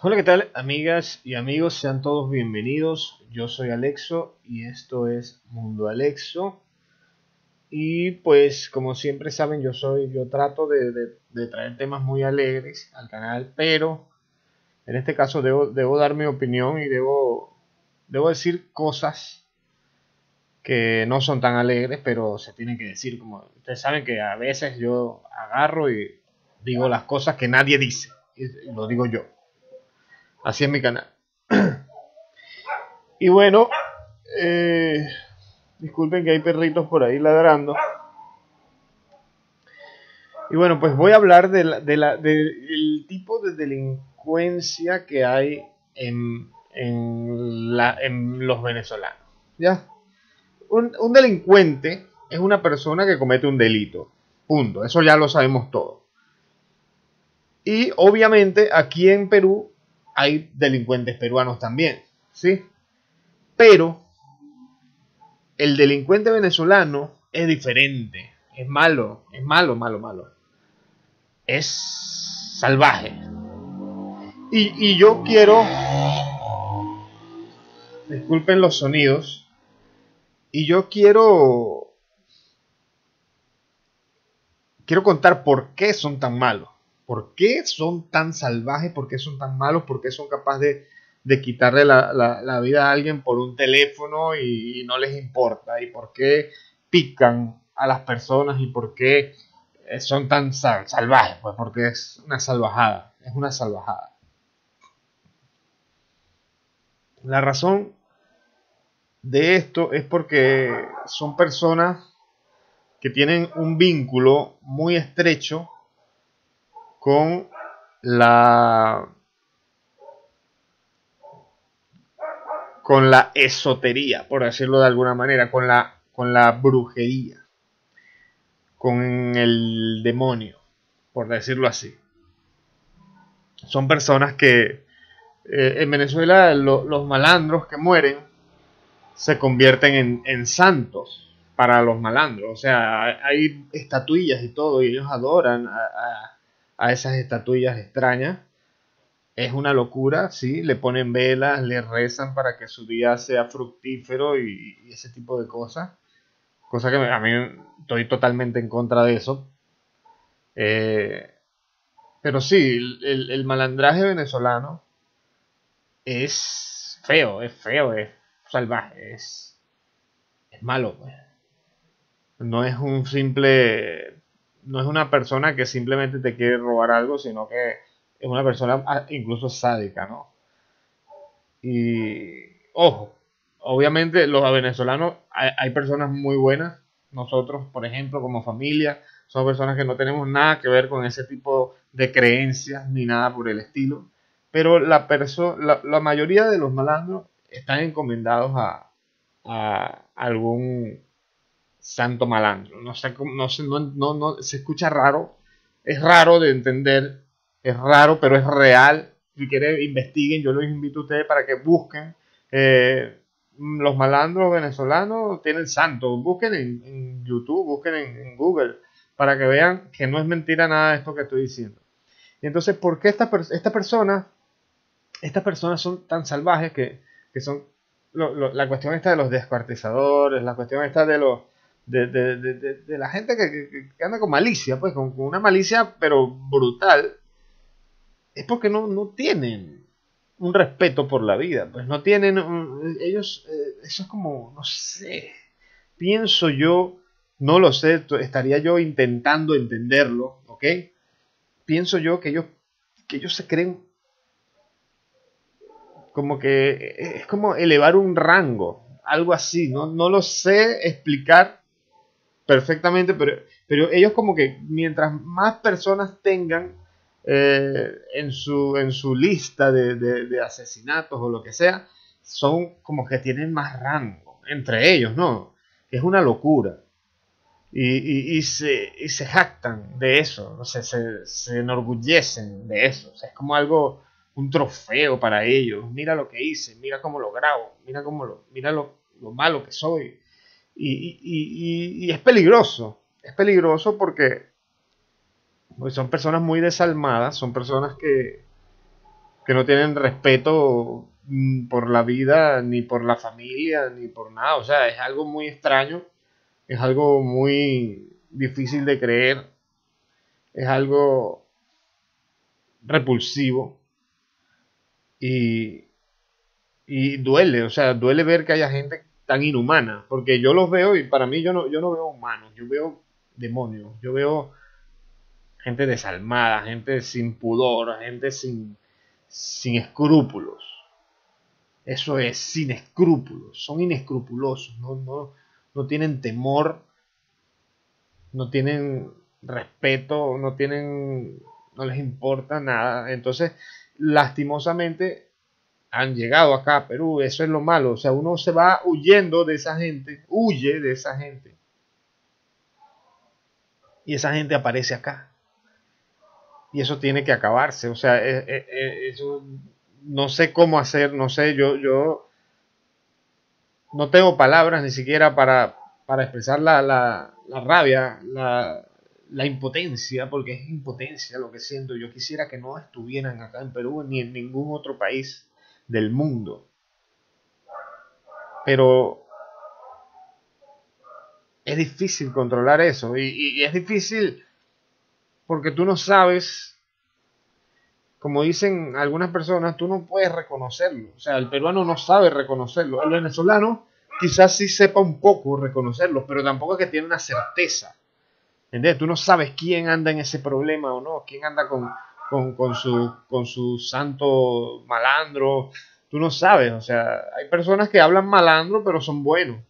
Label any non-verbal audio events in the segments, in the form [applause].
Hola, ¿qué tal amigas y amigos? Sean todos bienvenidos. Yo soy Alexo y esto es Mundo Alexo. Y pues como siempre saben, yo soy, yo trato de, traer temas muy alegres al canal, pero en este caso debo, debo dar mi opinión y debo, debo decir cosas que no son tan alegres, pero se tienen que decir. Como ustedes saben que a veces yo agarro y digo las cosas que nadie dice, y lo digo yo. Así es mi canal. [clears throat] y bueno, eh, disculpen que hay perritos por ahí ladrando. Y bueno, pues voy a hablar de la, del tipo de delincuencia que hay en, en, la, en los venezolanos. ¿Ya? Un, un, delincuente es una persona que comete un delito. Punto. Eso ya lo sabemos todos. Y obviamente aquí en Perú hay delincuentes peruanos también, ¿sí? Pero el delincuente venezolano es diferente, es malo, es malo, malo, malo. Es salvaje. Y, y yo quiero... Disculpen los sonidos. Y yo quiero... Quiero contar por qué son tan malos. ¿Por qué son tan salvajes? ¿Por qué son tan malos? ¿Por qué son capaces de, quitarle la, vida a alguien por un teléfono y, no les importa? ¿Y por qué pican a las personas? ¿Y por qué eh, son tan salvajes? Pues porque es una salvajada. Es una salvajada. La razón de esto es porque son personas que tienen un vínculo muy estrecho con la con la esotería, por decirlo de alguna manera, con la con la brujería, con el demonio, por decirlo así. Son personas que eh, en Venezuela los malandros que mueren se convierten en, santos para los malandros. O sea, hay estatuillas y todo, y ellos adoran a esas estatuillas extrañas. Es una locura, sí, le ponen velas, le rezan para que su día sea fructífero y, ese tipo de cosas. Cosa que a mí estoy totalmente en contra de eso. Eh, pero sí, el, malandraje venezolano es feo, es feo, es salvaje, es, es malo. Pues. No es un simple no es una persona que simplemente te quiere robar algo, sino que es una persona ah, incluso sádica, ¿no? Y ojo, obviamente los venezolanos hay, personas muy buenas. Nosotros, por ejemplo, como familia, somos personas que no tenemos nada que ver con ese tipo de creencias ni nada por el estilo. Pero la, la, mayoría de los malandros están encomendados a, a algún santo malandro. No sé, no, sé no, no, se escucha raro, es raro de entender, es raro, pero es real. Si quieren, investiguen, yo los invito a ustedes para que busquen. Eh, los malandros venezolanos tienen santos, busquen en, YouTube, busquen en, Google, para que vean que no es mentira nada de esto que estoy diciendo. Y entonces, ¿por qué esta, esta persona, estas personas son tan salvajes que, que son la cuestión esta de los descuartizadores, la cuestión esta de los de, la gente que, anda con malicia, pues con, una malicia pero brutal, es porque no, tienen un respeto por la vida, pues no tienen, ellos, eh, eso es como, no sé, pienso yo, no lo sé, estaría yo intentando entenderlo, ¿ok? Pienso yo que ellos, que ellos se creen como que es como elevar un rango, algo así, no, no lo sé explicar perfectamente, pero, pero ellos como que mientras más personas tengan eh, en, su, en su lista de, asesinatos o lo que sea, son como que tienen más rango entre ellos, ¿no? Es una locura. Y, se, se, jactan de eso, se, se, enorgullecen de eso. es como algo, un trofeo para ellos. Mira lo que hice, mira cómo lo grabo, mira, cómo lo, mira lo, lo malo que soy. Y, es peligroso, es peligroso porque pues, son personas muy desalmadas, son personas que, que no tienen respeto mm, por la vida, ni por la familia, ni por nada. O sea, es algo muy extraño, es algo muy difícil de creer, es algo repulsivo y, y duele, o sea, duele ver que haya gente tan inhumana, porque yo los veo y para mí yo no, yo no veo humanos, yo veo demonios, yo veo gente desalmada, gente sin pudor, gente sin, sin escrúpulos. Eso es, sin escrúpulos, son inescrupulosos, no, no, no tienen temor, no tienen respeto, no tienen, no les importa nada. Entonces, lastimosamente, han llegado acá a Perú, eso es lo malo, o sea, uno se va huyendo de esa gente, huye de esa gente. Y esa gente aparece acá. Y eso tiene que acabarse, o sea, e, e, e, eso no sé cómo hacer, no sé, yo, yo no tengo palabras ni siquiera para, para expresar la, la, la rabia, la, la impotencia, porque es impotencia lo que siento. Yo quisiera que no estuvieran acá en Perú ni en ningún otro país del mundo. Pero es difícil controlar eso y, es difícil porque tú no sabes, como dicen algunas personas, tú no puedes reconocerlo. O sea, el peruano no sabe reconocerlo. El venezolano quizás sí sepa un poco reconocerlo, pero tampoco es que tiene una certeza. ¿Entiendes? Tú no sabes quién anda en ese problema o no, quién anda con, con, su, con su santo malandro. Tú no sabes, o sea, hay personas que hablan malandro pero son buenos.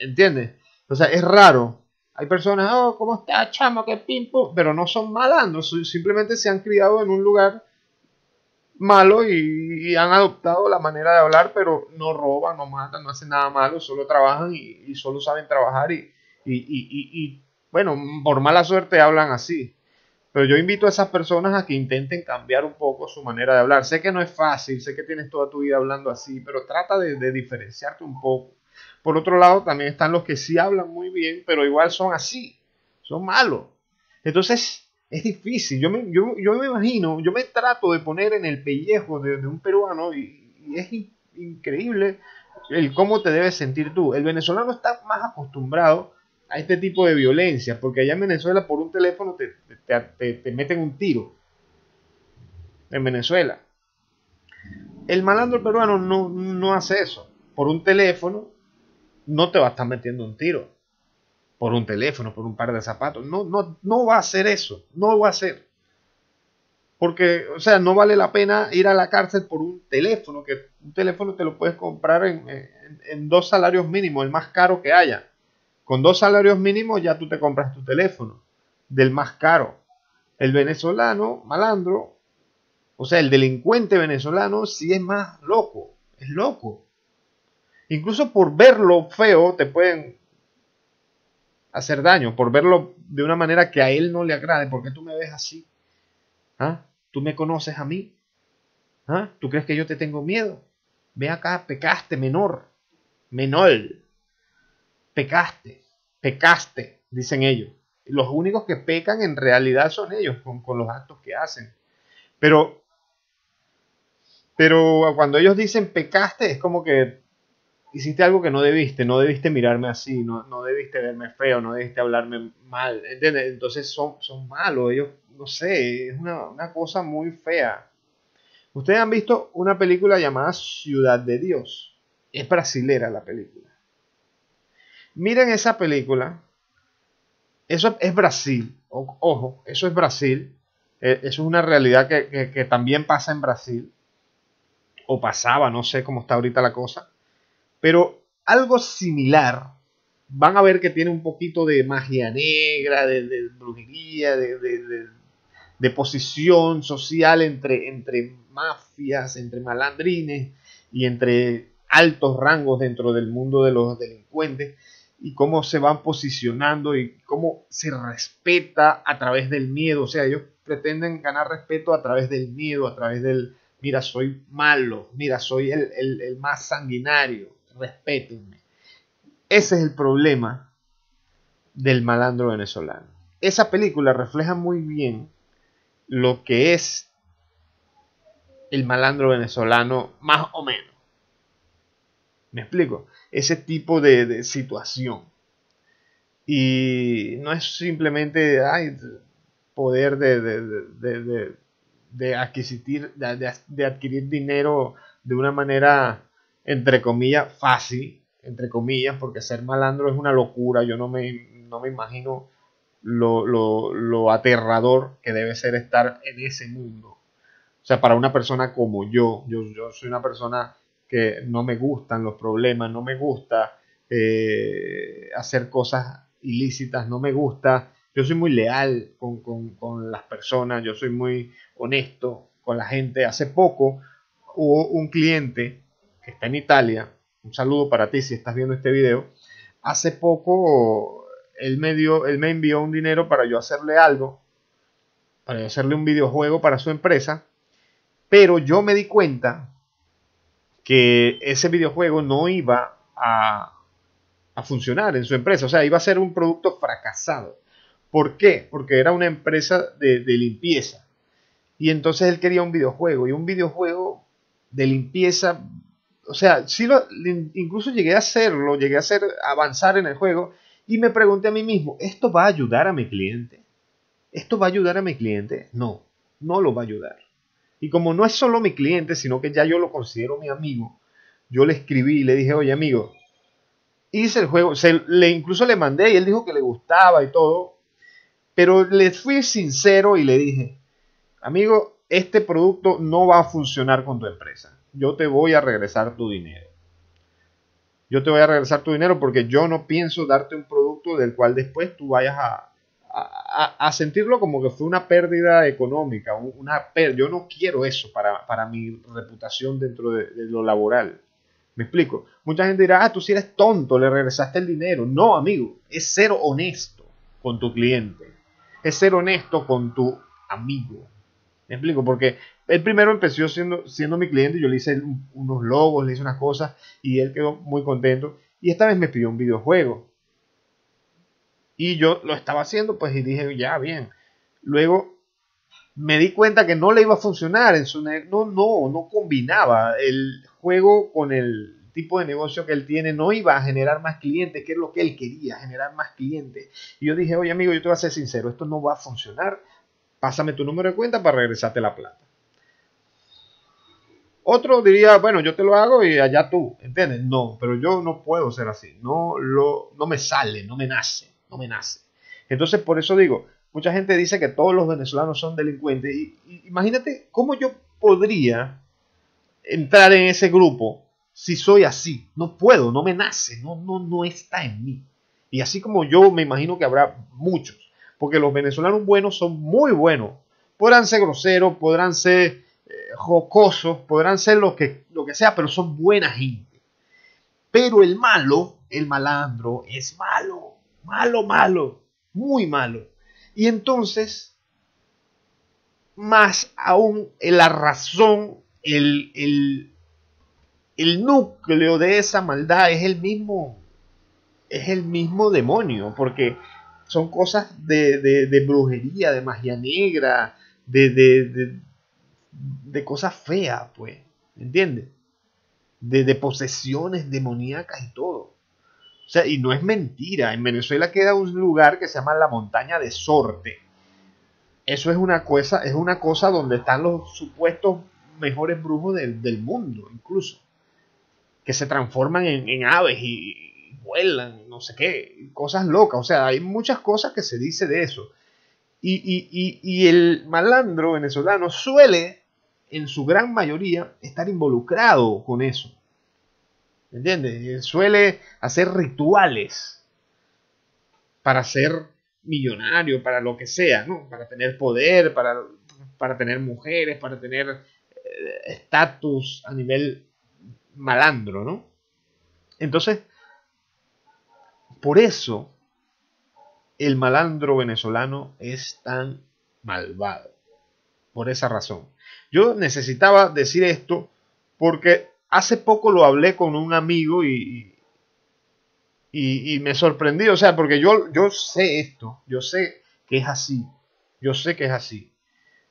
¿Entiendes? O sea, es raro. Hay personas, oh, ¿cómo está, chamo? Qué pimpo. Pero no son malandros, simplemente se han criado en un lugar malo y, han adoptado la manera de hablar, pero no roban, no matan, no hacen nada malo, solo trabajan y, solo saben trabajar y, y, bueno, por mala suerte hablan así. Pero yo invito a esas personas a que intenten cambiar un poco su manera de hablar. Sé que no es fácil, sé que tienes toda tu vida hablando así, pero trata de, diferenciarte un poco. Por otro lado, también están los que sí hablan muy bien, pero igual son así, son malos. Entonces, es difícil. Yo me, yo, me imagino, yo me trato de poner en el pellejo de, un peruano y, y es increíble el cómo te debes sentir tú. El venezolano está más acostumbrado a este tipo de violencia, porque allá en Venezuela por un teléfono te, te, meten un tiro. En Venezuela. El malandro peruano no, no hace eso. Por un teléfono no te va a estar metiendo un tiro. Por un teléfono, por un par de zapatos. No, no, no va a hacer eso. No va a hacer. Porque, o sea, no vale la pena ir a la cárcel por un teléfono, que un teléfono te lo puedes comprar en, en dos salarios mínimos, el más caro que haya. Con dos salarios mínimos ya tú te compras tu teléfono, del más caro. El venezolano, malandro, o sea, el delincuente venezolano sí es más loco, es loco. Incluso por verlo feo te pueden hacer daño, por verlo de una manera que a él no le agrade. ¿Por qué tú me ves así? ¿Ah? ¿Tú me conoces a mí? ¿Ah? ¿Tú crees que yo te tengo miedo? Ve acá, pecaste, menor, menor pecaste, pecaste, dicen ellos. Los únicos que pecan en realidad son ellos con, los actos que hacen. Pero, pero cuando ellos dicen pecaste es como que hiciste algo que no debiste, no debiste mirarme así, no, debiste verme feo, no debiste hablarme mal. Entonces son, son malos, ellos, no sé, es una, una cosa muy fea. Ustedes han visto una película llamada Ciudad de Dios. Es brasilera la película. Miren esa película. Eso es Brasil. ojo, eso es Brasil. E, eso es una realidad que, también pasa en Brasil. O pasaba, no sé cómo está ahorita la cosa. Pero algo similar. Van a ver que tiene un poquito de magia negra, de, brujería, de, posición social entre, entre mafias, entre malandrines y entre altos rangos dentro del mundo de los delincuentes y cómo se van posicionando y cómo se respeta a través del miedo. O sea, ellos pretenden ganar respeto a través del miedo, a través del, mira, soy malo, mira, soy el, más sanguinario, respétenme. Ese es el problema del malandro venezolano. Esa película refleja muy bien lo que es el malandro venezolano más o menos. ¿Me explico? Ese tipo de, situación. Y no es simplemente ay, poder de, de, de adquirir, de, adquirir dinero de una manera, entre comillas, fácil, entre comillas, porque ser malandro es una locura. Yo no me, no me imagino lo, lo, lo aterrador que debe ser estar en ese mundo. O sea, para una persona como yo, yo, yo soy una persona que no me gustan los problemas, no me gusta eh, hacer cosas ilícitas, no me gusta. Yo soy muy leal con, con, las personas, yo soy muy honesto con la gente. Hace poco hubo un cliente que está en Italia, un saludo para ti si estás viendo este video. Hace poco él me, dio, él me envió un dinero para yo hacerle algo, para yo hacerle un videojuego para su empresa, pero yo me di cuenta que ese videojuego no iba a, funcionar en su empresa. O sea, iba a ser un producto fracasado. ¿Por qué? Porque era una empresa de, limpieza. Y entonces él quería un videojuego. Y un videojuego de limpieza. O sea, incluso llegué a hacerlo, llegué a hacer avanzar en el juego. Y me pregunté a mí mismo, ¿esto va a ayudar a mi cliente? ¿Esto va a ayudar a mi cliente? No, no lo va a ayudar. Y como no es solo mi cliente, sino que ya yo lo considero mi amigo, yo le escribí y le dije, oye amigo, hice el juego, se, le, incluso le mandé y él dijo que le gustaba y todo, pero le fui sincero y le dije, amigo, este producto no va a funcionar con tu empresa. Yo te voy a regresar tu dinero. Yo te voy a regresar tu dinero porque yo no pienso darte un producto del cual después tú vayas a, a, sentirlo como que fue una pérdida económica, una yo no quiero eso para, mi reputación dentro de, lo laboral. ¿Me explico? Mucha gente dirá, ah, tú si eres tonto, le regresaste el dinero. No, amigo, es ser honesto con tu cliente. Es ser honesto con tu amigo. ¿Me explico? Porque él primero empezó siendo, siendo mi cliente, yo le hice unos logos, le hice unas cosas y él quedó muy contento. Y esta vez me pidió un videojuego. Y yo lo estaba haciendo, pues, y dije, ya, bien. Luego me di cuenta que no le iba a funcionar en su no, no, no combinaba el juego con el tipo de negocio que él tiene, no iba a generar más clientes, que es lo que él quería, generar más clientes. Y yo dije, oye amigo, yo te voy a ser sincero, esto no va a funcionar, pásame tu número de cuenta para regresarte la plata. Otro diría, bueno, yo te lo hago y allá tú, ¿entiendes? No, pero yo no puedo ser así, no, lo, no me sale, no me nace no me nace. Entonces, por eso digo, mucha gente dice que todos los venezolanos son delincuentes. Y, imagínate cómo yo podría entrar en ese grupo si soy así. No puedo, no me nace, no, no, no está en mí. Y así como yo me imagino que habrá muchos, porque los venezolanos buenos son muy buenos. Podrán ser groseros, podrán ser eh, jocosos, podrán ser lo que, lo que sea, pero son buena gente. Pero el malo, el malandro, es malo malo, malo, muy malo. Y entonces, más aún, la razón, el, el, el núcleo de esa maldad es el mismo, es el mismo demonio, porque son cosas de, de, brujería, de magia negra, de, de, de cosas feas, pues, ¿entiendes? De, de posesiones demoníacas y todo sea, y no es mentira. En Venezuela queda un lugar que se llama la montaña de Sorte. Eso es una cosa, es una cosa donde están los supuestos mejores brujos del, mundo, incluso. Que se transforman en, aves y, vuelan, no sé qué, cosas locas. O sea, hay muchas cosas que se dice de eso. Y, y el malandro venezolano suele, en su gran mayoría, estar involucrado con eso. ¿Me entiendes? Suele hacer rituales para ser millonario, para lo que sea, ¿no? Para tener poder, para, para tener mujeres, para tener eh, estatus a nivel malandro, ¿no? Entonces, por eso el malandro venezolano es tan malvado. Por esa razón. Yo necesitaba decir esto porque hace poco lo hablé con un amigo y, y, me sorprendí, o sea, porque yo, yo sé esto, yo sé que es así, yo sé que es así,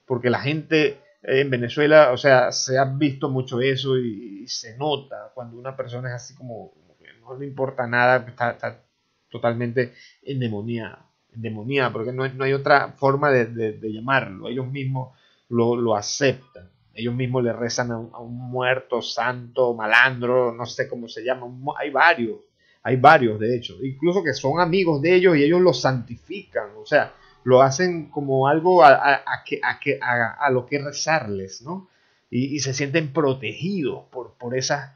porque la gente en Venezuela, o sea, se ha visto mucho eso y, se nota cuando una persona es así como, que no le importa nada, está, totalmente endemoniada, endemoniada, porque no, no hay otra forma de, llamarlo, ellos mismos lo, aceptan, ellos mismos le rezan a un, muerto, santo, malandro, no sé cómo se llama, hay varios, hay varios de hecho, incluso que son amigos de ellos y ellos los santifican, o sea, lo hacen como algo a, a, a, a lo que rezarles, ¿no? Y, se sienten protegidos por, por esas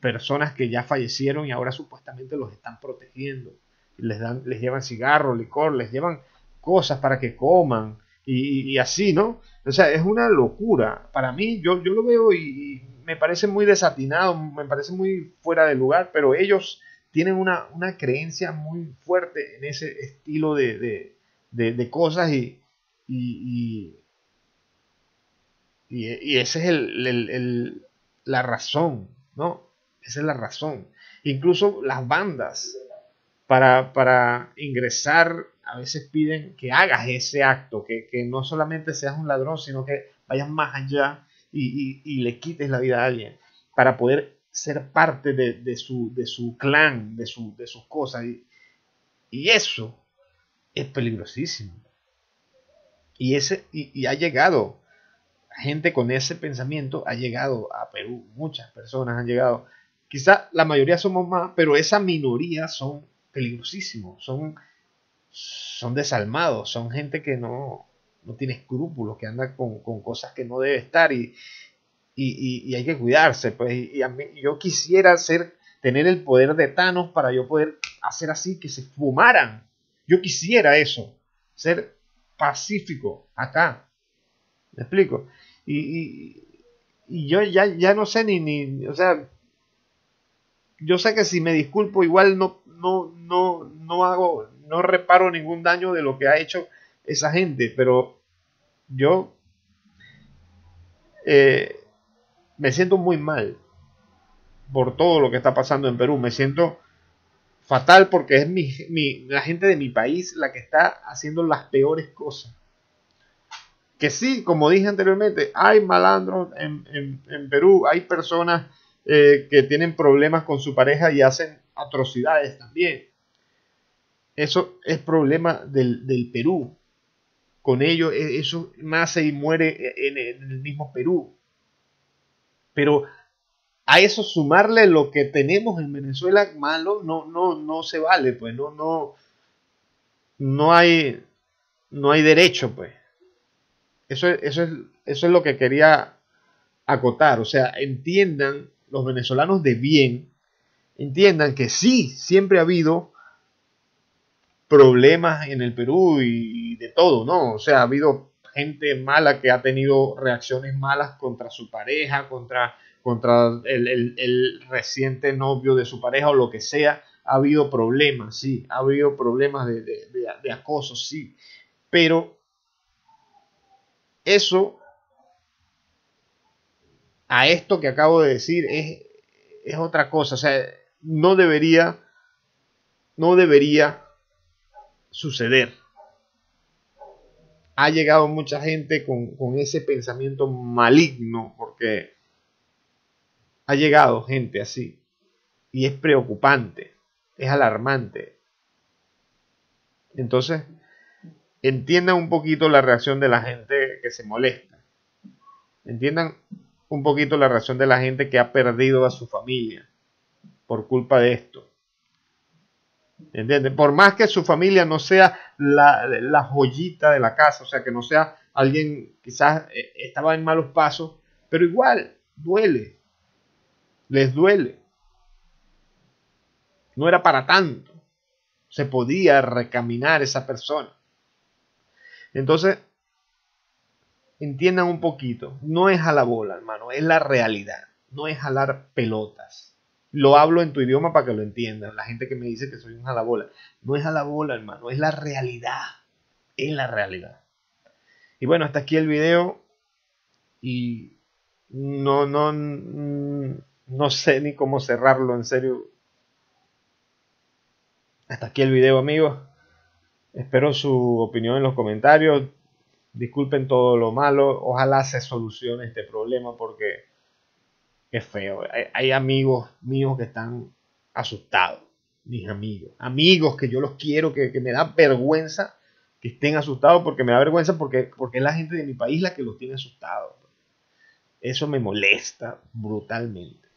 personas que ya fallecieron y ahora supuestamente los están protegiendo. Les, dan, les llevan cigarro, licor, les llevan cosas para que coman y, así, ¿no? O sea, es una locura. Para mí, yo, yo lo veo y, me parece muy desatinado, me parece muy fuera de lugar, pero ellos tienen una, una creencia muy fuerte en ese estilo de, de, cosas y, y, y, esa es el, la razón, ¿no? Esa es la razón. Incluso las bandas, para, para ingresar, a veces piden que hagas ese acto, que, no solamente seas un ladrón, sino que vayas más allá y, le quites la vida a alguien, para poder ser parte de, su, de su clan, de, su, de sus cosas. Y, y eso es peligrosísimo. Y, ese, y, ha llegado, gente con ese pensamiento ha llegado a Perú, muchas personas han llegado. Quizá la mayoría somos más, pero esa minoría son peligrosísimos, son, son desalmados, son gente que no, no tiene escrúpulos, que anda con, cosas que no debe estar y, y, hay que cuidarse. Pues, y a mí, yo quisiera ser, tener el poder de Thanos para yo poder hacer así que se fumaran yo quisiera eso, ser pacífico acá. ¿Me explico? Y, yo ya, ya no sé ni, ni, o sea, yo sé que si me disculpo igual no, no, no, no hago, no reparo ningún daño de lo que ha hecho esa gente, pero yo eh, me siento muy mal por todo lo que está pasando en Perú. Me siento fatal porque es mi, la gente de mi país la que está haciendo las peores cosas. Que sí, como dije anteriormente, hay malandros en, Perú, hay personas eh, que tienen problemas con su pareja y hacen atrocidades también. Eso es problema del, Perú. Con ello, e, eso nace y muere en el mismo Perú. Pero a eso sumarle lo que tenemos en Venezuela malo, no, no, no se vale, pues no, no, no hay, no hay derecho, pues. Eso, eso, es, eso es lo que quería acotar, o sea, entiendan los venezolanos de bien, entiendan que sí, siempre ha habido problemas en el Perú y de todo, ¿no? O sea, ha habido gente mala que ha tenido reacciones malas contra su pareja, contra contra el, reciente novio de su pareja o lo que sea, ha habido problemas, sí, ha habido problemas de, acoso, sí, pero eso, a esto que acabo de decir, es, otra cosa, o sea, no debería, no debería suceder. Ha llegado mucha gente con, con ese pensamiento maligno, porque ha llegado gente así. Y es preocupante, es alarmante. Entonces, entiendan un poquito la reacción de la gente que se molesta. Entiendan un poquito la reacción de la gente que ha perdido a su familia por culpa de esto. ¿Entienden? Por más que su familia no sea la, la joyita de la casa, o sea, que no sea alguien quizás eh, estaba en malos pasos, pero igual duele les duele. No era para tanto. Se podía recaminar esa persona. Entonces, entiendan un poquito. No es a la bola, hermano. Es la realidad. No es jalar pelotas. Lo hablo en tu idioma para que lo entiendan. La gente que me dice que soy un jalabola. No es a la bola, hermano. Es la realidad. Es la realidad. Y bueno, hasta aquí el video. Y no, no, no sé ni cómo cerrarlo, en serio. Hasta aquí el video, amigos. Espero su opinión en los comentarios. Disculpen todo lo malo. Ojalá se solucione este problema porque es feo. Hay, amigos míos que están asustados. Mis amigos. Amigos que yo los quiero, que, me da vergüenza que estén asustados porque me da vergüenza porque, porque es la gente de mi país la que los tiene asustados. Eso me molesta brutalmente.